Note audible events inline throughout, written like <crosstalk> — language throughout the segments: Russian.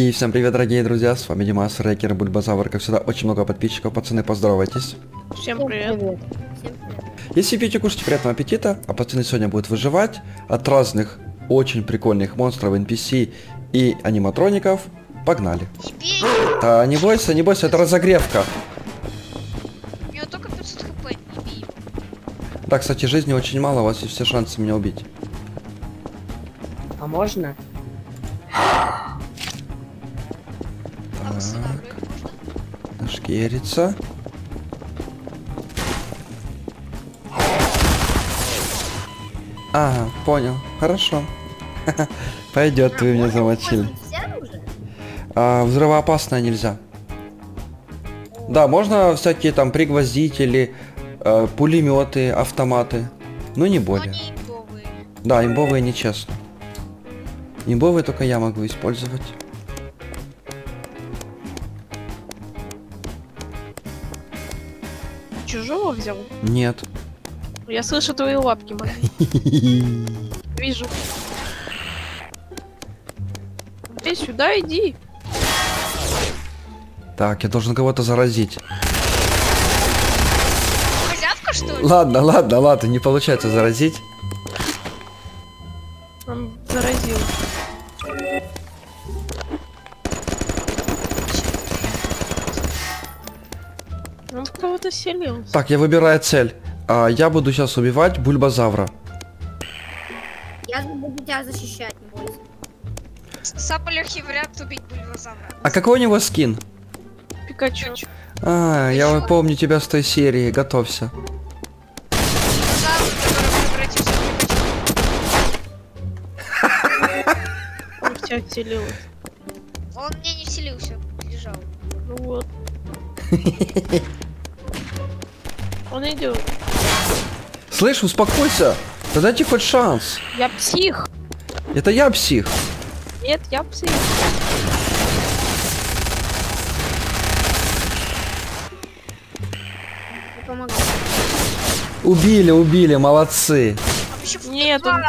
Хи-хи, всем привет, дорогие друзья, с вами Димас, Рекер, Бульбазавр, как всегда, очень много подписчиков, пацаны, поздоровайтесь. Всем привет. Всем привет. Если пьете, кушайте, приятного аппетита, а пацаны сегодня будут выживать от разных очень прикольных монстров, NPC и аниматроников. Погнали. Не бей, Да, не бойся, не бойся, это разогревка. у него только 500 хп, не бей его. Да, кстати, жизни очень мало, у вас есть все шансы меня убить. А можно? А можно? Нашкерится. Ага, понял, хорошо. <laughs> Пойдет, вы меня замочили. А, взрывоопасное нельзя. Да, можно всякие там пригвоздители, э, пулеметы, автоматы. Но не Но более. они имбовые. Да, имбовые нечестно. Имбовые только я могу использовать. Чужого взял? Нет. Я слышу твои лапки, мои. <laughs> Вижу. Иди сюда, иди. Так, я должен кого-то заразить. Козявка, что ли? Ладно, ладно, ладно, не получается заразить. Он заразил. Кого-то селился. Так, я выбираю цель. А, я буду сейчас убивать бульбазавра. Я буду тебя защищать, не бойся. Самый легкий вариант убить бульвазавра. А какой у него скин? Пикачу. А, я вот помню тебя с той серии, готовься. <laughs> Он в тебя селился. Он мне не вселился, лежал. Ну вот. <laughs> Он идет. Слышь, успокойся. Да дайте хоть шанс. Я псих. Это я псих. Нет, я псих. Убили, убили, молодцы. Нет, он,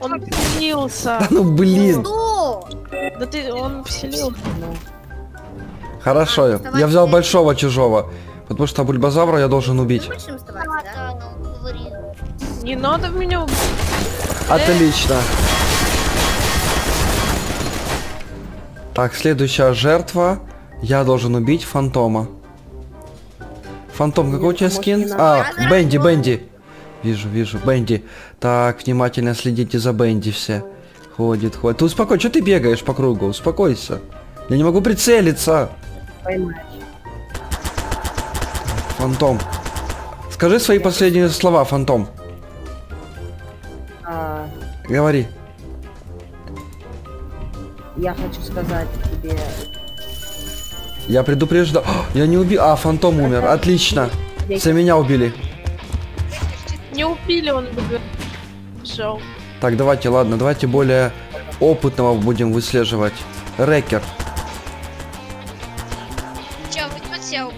он вселился. Ну блин. Да ты, он вселился. Хорошо, я взял большого чужого. Потому что бульбазавра я должен убить. Ну. Не надо в меня убить. Отлично. Так, следующая жертва. Я должен убить фантома. Фантом, какой у тебя скин? А, Бенди, Бенди. Вижу, вижу, Бенди. Так, внимательно следите за Бенди все. Ходит, ходит. Ты успокойся, что ты бегаешь по кругу? Успокойся. Я не могу прицелиться. Поймать. Фантом. Скажи свои последние слова, Фантом. А, Говори. я хочу сказать тебе... Я предупреждал. О, Я не убил. А, Фантом умер. Отлично. Все меня убили. Не убили, он бежал. Так, давайте, ладно, давайте более опытного будем выслеживать. Рекер.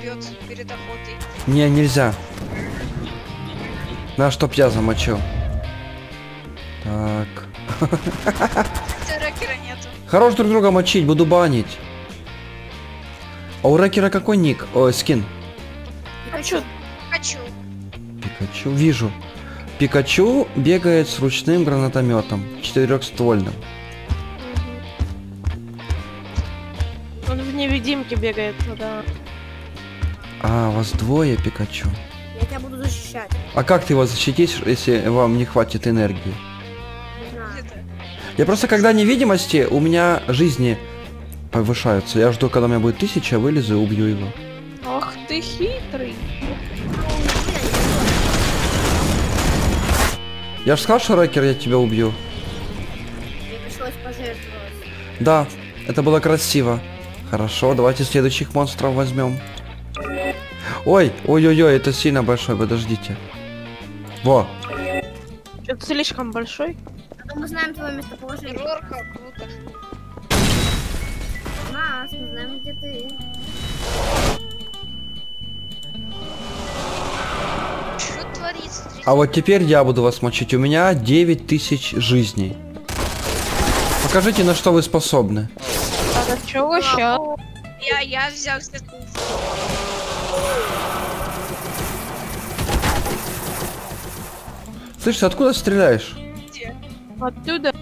Убьет перед охотой. Не, нельзя. На, чтоб я замочил. Так. <laughs> Хотя ракера нету. Хорош друг друга мочить, буду банить. А у Рекера какой ник? Ой, скин. Чё? Хочу. Пикачу. Вижу. Пикачу бегает с ручным гранатометом. Четырехствольным. Он в невидимке бегает, ну да. А, вас двое Пикачу. Я тебя буду защищать. А как ты его защитишь, если вам не хватит энергии? Не знаю. Это. Я просто когда невидимости, у меня жизни повышаются. Я жду, когда у меня будет тысяча, вылезу и убью его. Ах ты хитрый. Я же сказал, что Рекер, я тебя убью. Мне пришлось пожертвовать. Да, это было красиво. Хорошо, давайте следующих монстров возьмем. Ой, ой-ой-ой, это сильно большой, подождите. Во, Что-то слишком большой. А то мы знаем твое местоположение. Жорка, круто. Нас, мы знаем, где ты. Что творится? а вот теперь я буду вас мочить. У меня 9000 жизней. Покажите, на что вы способны. А, так Чего? Я, я взял все Слышь, ты откуда стреляешь? Оттуда.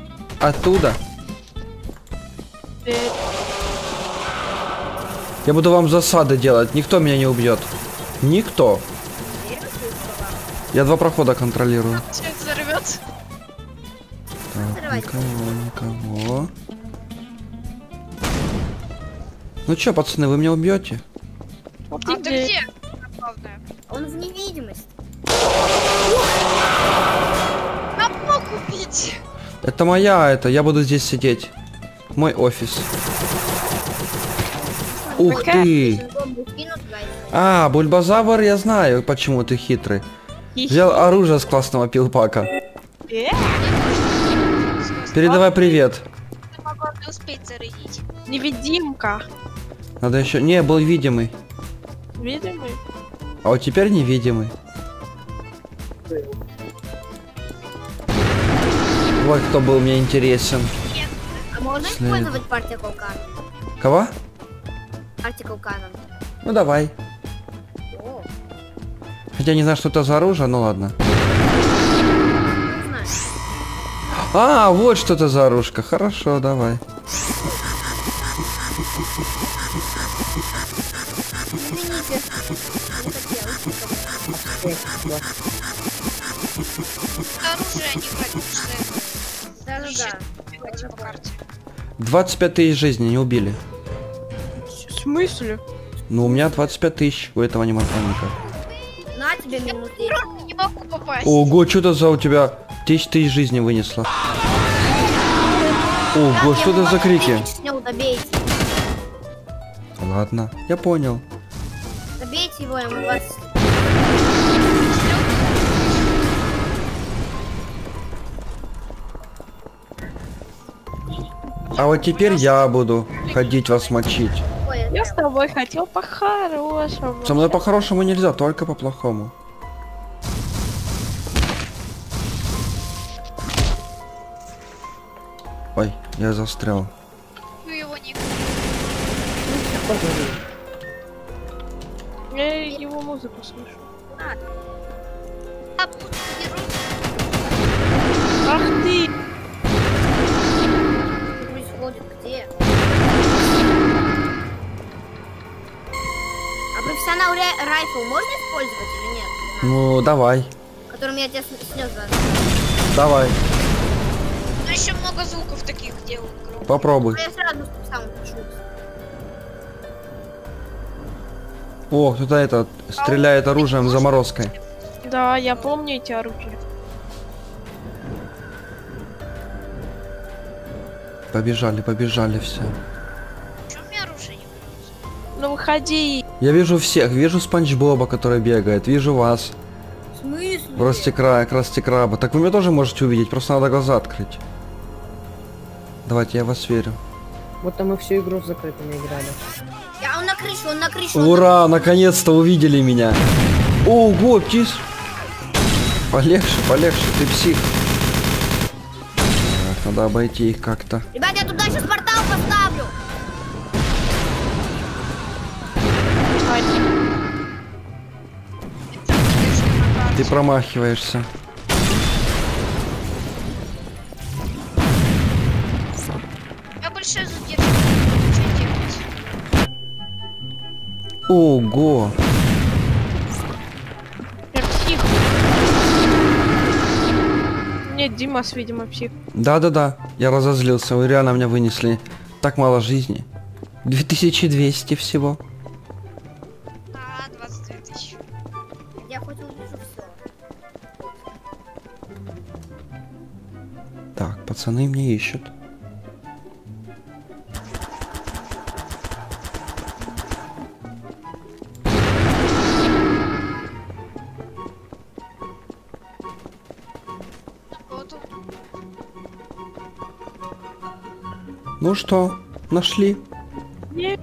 Оттуда. э, Я буду вам засады делать, никто меня не убьет. Никто. Я два прохода контролирую. Все взорвется. Так, никого, никого. Ну чё, пацаны, вы меня убьете? А ты где? Он в невидимость. А мог убить. Это моя, это, я буду здесь сидеть. Мой офис. Ух ты! А, бульбазавр, я знаю, почему ты хитрый. Взял оружие с классного пилпака. Э, Передавай привет. Ты могла не успеть зарядить. Невидимка. Надо еще... Не, был видимый. Видимый? А вот теперь невидимый. Вот кто был мне интересен. А можно След- использовать Particle Cannon? Кого? Particle Cannon. Ну давай. О, Хотя не знаю, что это за оружие, ну ладно. не знаю. А, вот что это за оружка. Хорошо, давай. Извините. 25 тысяч жизней не убили. В смысле? Ну, у меня 25 тысяч у этого аниматроника. На тебе минус 10. Не могу попасть. Ого, что это за у тебя 10 тысяч жизни вынесло? Ого, что это за крики? Снял, добейте. Ладно, я понял. Добейте его, ему вас... А вот теперь я буду ходить вас мочить. Я с тобой хотел по-хорошему. Со мной по-хорошему нельзя, только по-плохому. Ой, я застрял. Вы его не... Я его музыку слышу. А, берут. Ах ты! Профессионал райфл можно использовать или нет? Ну, давай, Которым я тебя снес давай, Ну еще много звуков таких делают громких. попробуй. Ну, я сразу сам пишу. О, кто-то это стреляет оружием заморозкой. Да, я помню эти оружия. Побежали, побежали все. Ну выходи. Я вижу всех, вижу Спанч Боба, который бегает, вижу вас, В смысле? Красти Кра... Красти Краба. Так вы меня тоже можете увидеть, просто надо глаза открыть. Давайте, я вас верю. Вот там мы всю игру с закрытыми играли. Я, он на крыше, он на крыше. он на- Ура, наконец-то увидели меня. Ого, птиц. Полегче, полегче, ты псих. Так, надо обойти их как-то. Ребят, я туда сейчас портал поставлю. Ты промахиваешься. Я делать? Ого. я псих. Нет, Димас, видимо, псих. Да-да-да, я разозлился, вы реально меня вынесли. Так мало жизни. 2200 всего. Пацаны мне ищут. Ну что, нашли? Нет.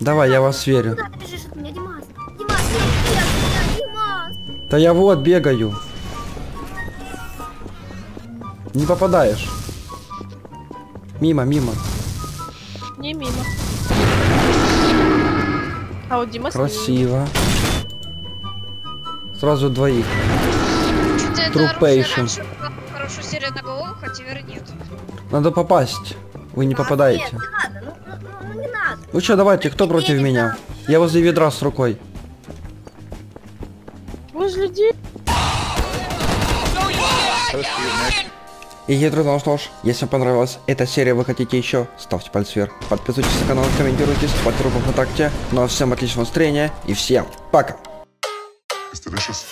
Давай, я вас верю. Меня. Да я вот бегаю. Не попадаешь. Мимо, мимо. Не мимо. А вот Дима. Красиво. Сразу двоих. Трупейшн. а теперь нет. Надо попасть. Вы не попадаете. Нет, не надо, ну, ну, ну, ну, не надо. Ну что, давайте, кто против меня? Я возле ведра с рукой. Возле людей. И я ну что ж, если вам понравилась эта серия, вы хотите еще, ставьте палец вверх, подписывайтесь на канал, комментируйте, ставьте руку ВКонтакте. Ну а всем отличного настроения и всем пока! Delicious.